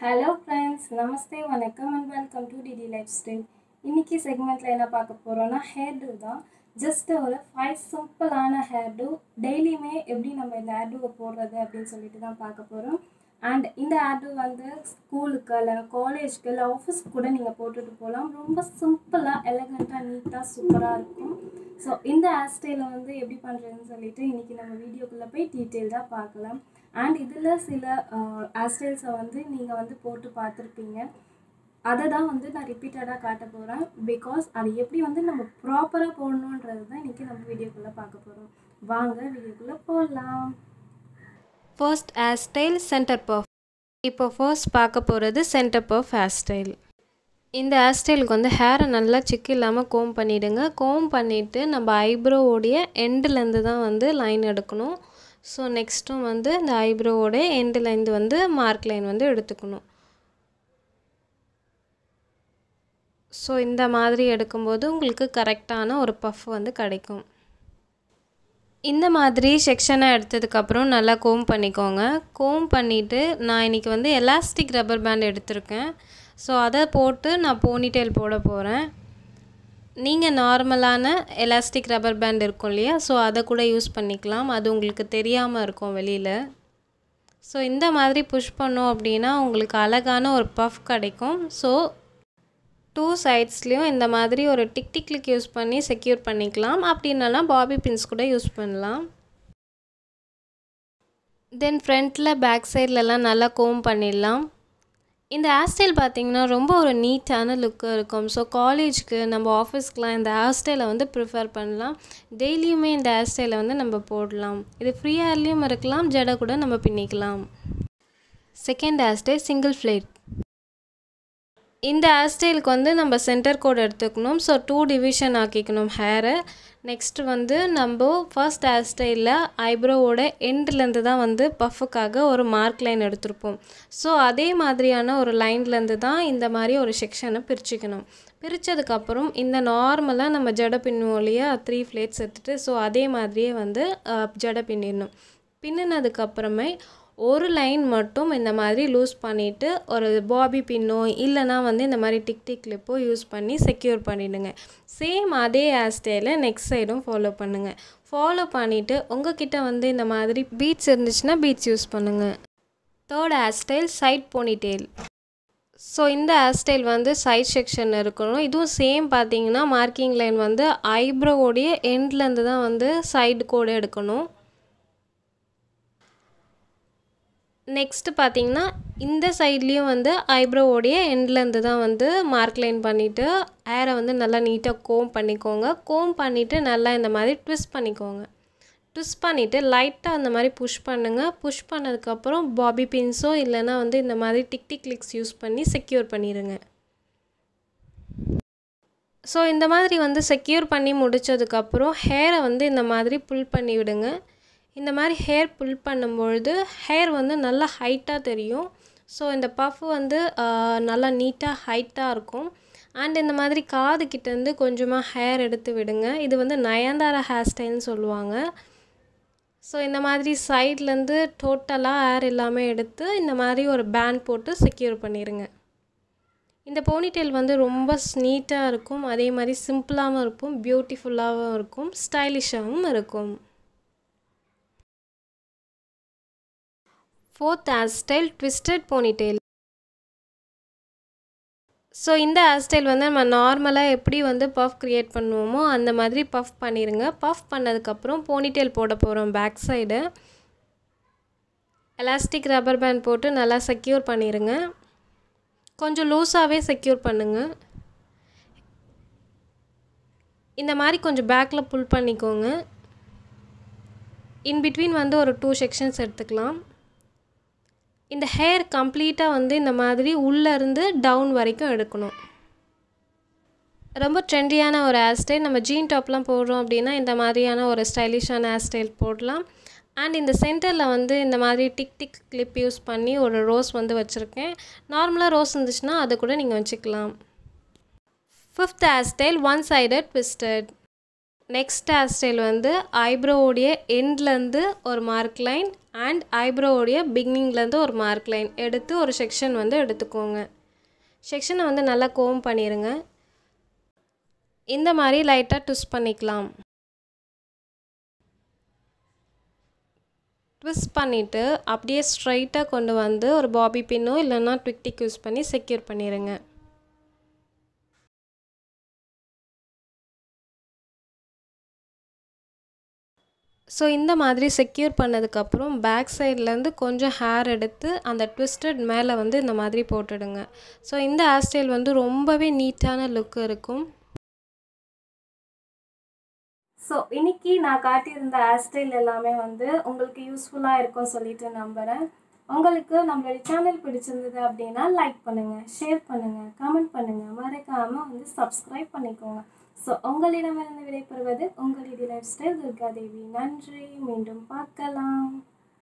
Hello friends நமஸ்தே வணக்கம் and welcome to DD lifestyle இன்னைக்கு செக்மெண்ட்டில் என்ன பார்க்க போகிறோன்னா ஹேர் டூ தான். ஜஸ்ட் ஒரு ஃபைவ் சிம்பிளான ஹேர் டூ டெய்லியுமே எப்படி நம்ம இந்த ஹேர் டூவை போடுறது அப்படின்னு சொல்லிட்டு தான் பார்க்க போகிறோம் அண்ட் இந்த ஹேர் டூ வந்து ஸ்கூலுக்கு இல்லை காலேஜ்க்கு இல்லை ஆஃபீஸ்க்கு கூட நீங்கள் போட்டுட்டு போகலாம். ரொம்ப சிம்பிளாக எலகண்ட்டாக நீட்டாக சூப்பராக இருக்கும். ஸோ இந்த ஹேர் ஸ்டைலை வந்து எப்படி பண்ணுறதுன்னு சொல்லிட்டு இன்றைக்கி நம்ம வீடியோக்குள்ளே போய் டீட்டெயில்டாக பார்க்கலாம். அண்ட் இதில் சில ஹேர் ஸ்டைல்ஸை வந்து நீங்கள் வந்து போட்டு பார்த்துருப்பீங்க. அதை தான் வந்து நான் ரிப்பீட்டடாக காட்ட போகிறேன் பிகாஸ் அது எப்படி வந்து நம்ம ப்ராப்பராக போடணுன்றது தான் இன்றைக்கி நம்ம வீடியோக்குள்ளே பார்க்க போகிறோம் வாங்க வீடியோக்குள்ளே போடலாம் first hair style center puff இப்போ ஃபர்ஸ்ட் பார்க்க போகிறது சென்டர் பஃப் ஹேர் ஸ்டைல் இந்த ஹேர் ஸ்டைலுக்கு வந்து ஹேரை நல்லா சிக்கு இல்லாமல் கோம் பண்ணிவிடுங்க கோம் பண்ணிவிட்டு நம்ம ஐப்ரோவோடைய எண்டுலேருந்து தான் வந்து லைன் எடுக்கணும். ஸோ நெக்ஸ்ட்டும் வந்து இந்த ஐப்ரோவோடைய எண்டுலேருந்து வந்து மார்க் லைன் வந்து எடுத்துக்கணும். ஸோ இந்த மாதிரி எடுக்கும்போது உங்களுக்கு கரெக்டான ஒரு பஃப் வந்து கிடைக்கும். இந்த மாதிரி செக்ஷனை எடுத்ததுக்கப்புறம் நல்லா கோம் பண்ணிக்கோங்க. கோம் பண்ணிவிட்டு நான் இன்றைக்கி வந்து எலாஸ்டிக் ரப்பர் பேண்ட் எடுத்திருக்கேன். ஸோ அதை போட்டு நான் போனிடெயில் போட போகிறேன் நீங்கள் நார்மலான எலாஸ்டிக் ரப்பர் பேண்ட் இருக்கும் இல்லையா? ஸோ அதை கூட யூஸ் பண்ணிக்கலாம். அது உங்களுக்கு தெரியாமல் இருக்கும் வெளியில். ஸோ இந்த மாதிரி புஷ் பண்ணோம் அப்படின்னா உங்களுக்கு அழகான ஒரு பஃப் கிடைக்கும். ஸோ டூ சைட்ஸ்லேயும் இந்த மாதிரி ஒரு டிக் டிக் கிளிக் யூஸ் பண்ணி செக்யூர் பண்ணிக்கலாம். அப்படின்னால பாபி பின்ஸ் கூட யூஸ் பண்ணலாம். தென் ஃப்ரண்ட்டில் பேக் சைட்லலாம் நல்லா கோம் பண்ணிடலாம். இந்த ஹேர் ஸ்டைல் பார்த்திங்கன்னா ரொம்ப ஒரு நீட்டான லுக்கு இருக்கும். ஸோ காலேஜ்க்கு நம்ம ஆஃபீஸ்க்கெலாம் இந்த ஹேர் ஸ்டைலை வந்து ப்ரிஃபர் பண்ணலாம். டெய்லியுமே இந்த ஹேர் ஸ்டைலை வந்து நம்ம போடலாம். இது ஃப்ரீ ஹேர்லேயும் இருக்கலாம் ஜடை கூட நம்ம பின்னிக்கலாம். Second hair style single plait இந்த ஹேர் ஸ்டைலுக்கு வந்து நம்ம சென்டர் கோட் எடுத்துக்கணும். ஸோ டூ டிவிஷன் ஆக்கிக்கணும் ஹேரை நெக்ஸ்ட் வந்து நம்ம ஃபர்ஸ்ட் ஹேர் ஸ்டைலில் ஐப்ரோவோட எண்ட்லேருந்து தான் வந்து பஃபுக்காக ஒரு மார்க் லைன் எடுத்திருப்போம். ஸோ அதே மாதிரியான ஒரு லைன்லேருந்து தான் இந்த மாதிரி ஒரு செக்ஷனை பிரிச்சுக்கணும். பிரித்ததுக்கப்புறம் இந்த நார்மலாக நம்ம ஜடை பின்னுவோம் இல்லையா த்ரீ ஃப்ளேட்ஸ் எடுத்துகிட்டு ஸோ அதே மாதிரியே வந்து ஜடை பின்னிடணும். பின்னினதுக்கப்புறமே ஒரு லைன் மட்டும் இந்த மாதிரி லூஸ் பண்ணிவிட்டு ஒரு பாபி பின்னோ இல்லைனா வந்து இந்த மாதிரி டிக் டிக் கிளிப்போ யூஸ் பண்ணி செக்யூர் பண்ணிவிடுங்க சேம் அதே ஹேர் ஸ்டைலை நெக்ஸ்ட் சைடும் ஃபாலோ பண்ணுங்கள் ஃபாலோ பண்ணிவிட்டு உங்ககிட்ட வந்து இந்த மாதிரி பீட்ஸ் இருந்துச்சுன்னா பீட்ஸ் யூஸ் பண்ணுங்கள் third hairstyle side ponytail so இந்த ஹேர் ஸ்டைல் வந்து சைட் செக்ஷன் இருக்கணும். இதுவும் சேம் பார்த்தீங்கன்னா மார்க்கிங் லைன் வந்து ஐப்ரோவோடைய எண்ட்லேருந்து தான் வந்து சைடு கோடு எடுக்கணும். நெக்ஸ்ட்டு பார்த்தீங்கன்னா இந்த சைட்லேயும் வந்து ஐப்ரோவோடைய எண்ட்லேருந்து தான் வந்து மார்க் லைன் பண்ணிவிட்டு ஏரை வந்து நல்லா நீட்டாக கோம் பண்ணிக்கோங்க. கோம் பண்ணிவிட்டு நல்லா இந்த மாதிரி ட்விஸ்ட் பண்ணிக்கோங்க. ட்விஸ்ட் பண்ணிவிட்டு லைட்டாக அந்த மாதிரி புஷ் பண்ணுங்கள் புஷ் பண்ணதுக்கப்புறம் பாபி பின்ஸோ இல்லைனா வந்து இந்த மாதிரி டிக் டிக் கிளிக்ஸ் யூஸ் பண்ணி செக்யூர் பண்ணிடுங்க ஸோ இந்த மாதிரி வந்து செக்யூர் பண்ணி முடித்ததுக்கப்புறம் ஹேரை வந்து இந்த மாதிரி புல் பண்ணி விடுங்க இந்த மாதிரி ஹேர் புல் பண்ணும்பொழுது ஹேர் வந்து நல்லா ஹைட்டாக தெரியும். ஸோ இந்த பஃப் வந்து நல்லா நீட்டாக ஹைட்டாக இருக்கும். அண்ட் இந்த மாதிரி காது கிட்டேருந்து கொஞ்சமாக ஹேர் எடுத்து விடுங்க. இது வந்து நயன்தாரா ஹேர் ஸ்டைல்னு சொல்லுவாங்க. ஸோ இந்த மாதிரி சைட்லேருந்து டோட்டலாக ஹேர் எல்லாமே எடுத்து இந்த மாதிரி ஒரு பேண்ட் போட்டு செக்யூர் பண்ணிடுங்க இந்த போனிடெயில் வந்து ரொம்ப நீட்டாக இருக்கும். அதே மாதிரி சிம்பிளாகவும் இருக்கும் பியூட்டிஃபுல்லாகவும் இருக்கும் ஸ்டைலிஷாகவும் இருக்கும். Fourth hairstyle twisted ponytail so இந்த ஹேர் ஸ்டைல் வந்து நம்ம நார்மலாக எப்படி வந்து பஃப் க்ரியேட் பண்ணுவோமோ அந்த மாதிரி பஃப் பண்ணிடுங்க பஃப் பண்ணதுக்கப்புறம் போனிடெயில் போட போகிறோம் back side elastic rubber band போட்டு நல்லா செக்யூர் பண்ணிடுங்க கொஞ்சம் லூஸாகவே செக்யூர் பண்ணுங்கள் இந்த மாதிரி கொஞ்சம் பேக்கில் புல் பண்ணிக்கோங்க. இன் பிட்வீன் வந்து ஒரு டூ செக்ஷன்ஸ் எடுத்துக்கலாம். இந்த ஹேர் கம்ப்ளீட்டாக வந்து இந்த மாதிரி உள்ளேருந்து டவுன் வரைக்கும் எடுக்கணும். ரொம்ப ட்ரெண்டியான ஒரு ஹேர் ஸ்டைல் நம்ம ஜீன் டாப்லாம் போடுறோம் அப்படின்னா இந்த மாதிரியான ஒரு ஸ்டைலிஷான ஹேர் ஸ்டைல் போடலாம். அண்ட் இந்த சென்டரில் வந்து இந்த மாதிரி டிக் டிக் கிளிப் யூஸ் பண்ணி ஒரு ரோஸ் வந்து வச்சுருக்கேன். நார்மலாக ரோஸ் இருந்துச்சுன்னா அதை கூட நீங்கள் வச்சுக்கலாம். Fifth hairstyle one sided twisted next hairstyle வந்து ஐப்ரோவோடைய எண்ட்லேருந்து ஒரு மார்க் லைன் அண்ட் ஐப்ரோவோடைய பிகினிங்லேருந்து ஒரு மார்க் லைன் எடுத்து ஒரு செக்ஷன் வந்து எடுத்துக்கோங்க. செக்ஷனை வந்து நல்லா கோம் பண்ணிடுங்க இந்த மாதிரி லைட்டாக ட்விஸ்ட் பண்ணிக்கலாம். ட்விஸ்ட் பண்ணிவிட்டு அப்படியே ஸ்ட்ரைட்டாக கொண்டு வந்து ஒரு பாபி பின்னோ இல்லைன்னா ட்விக்டிக் யூஸ் பண்ணி செக்யூர் பண்ணிடுங்க ஸோ இந்த மாதிரி செக்யூர் பண்ணதுக்கப்புறம் பேக் சைட்லேருந்து கொஞ்சம் ஹேர் எடுத்து அந்த ட்விஸ்டட் மேலே வந்து இந்த மாதிரி போட்டுடுங்க. ஸோ இந்த ஹேர் ஸ்டைல் வந்து ரொம்பவே நீட்டான லுக் இருக்கும். ஸோ இன்னைக்கு நான் காட்டியிருந்த ஹேர் ஸ்டைல் எல்லாமே வந்து உங்களுக்கு யூஸ்ஃபுல்லாக இருக்கும் சொல்லிட்டு நம்புகிறேன் உங்களுக்கு நம்மளுடைய சேனல் பிடிச்சிருந்தது அப்படின்னா லைக் பண்ணுங்கள் ஷேர் பண்ணுங்கள் கமெண்ட் பண்ணுங்கள் மறக்காமல் வந்து சப்ஸ்கிரைப் பண்ணிக்கோங்க. ஸோ உங்களிடமிருந்து விடைபெறுவது உங்களுடைய லைஃப் ஸ்டைல் துர்காதேவி. நன்றி. மீண்டும் பார்க்கலாம்.